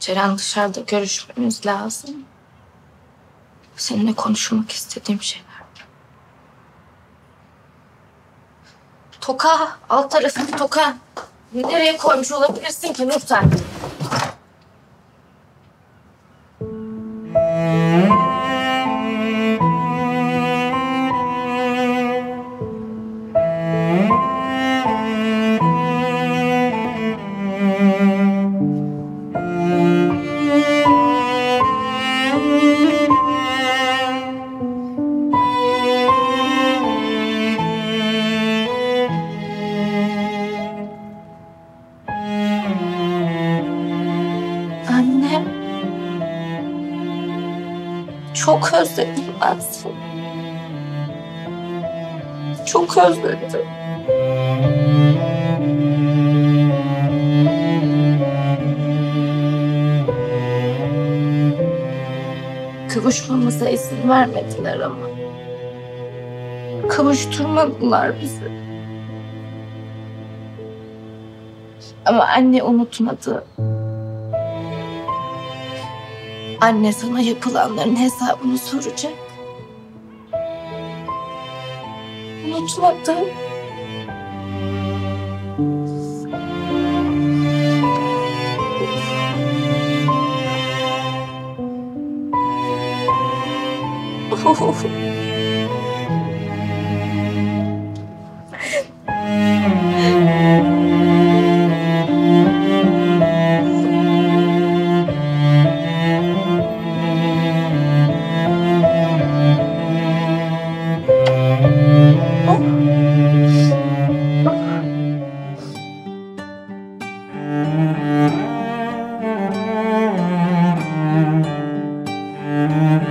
Ceren dışarıda görüşmemiz lazım. Seninle konuşmak istediğim şeyler. Toka, alt tarafı toka. Nereye koymuş olabilirsin ki Nurten? Çok özledim ben seni. Çok özledim. Kavuşmamıza izin vermediler ama. Kavuşturmadılar bizi. Ama anne unutmadı. Anne sana yapılanların hesabını soracak. Unutmadı. Of. Mm-hmm.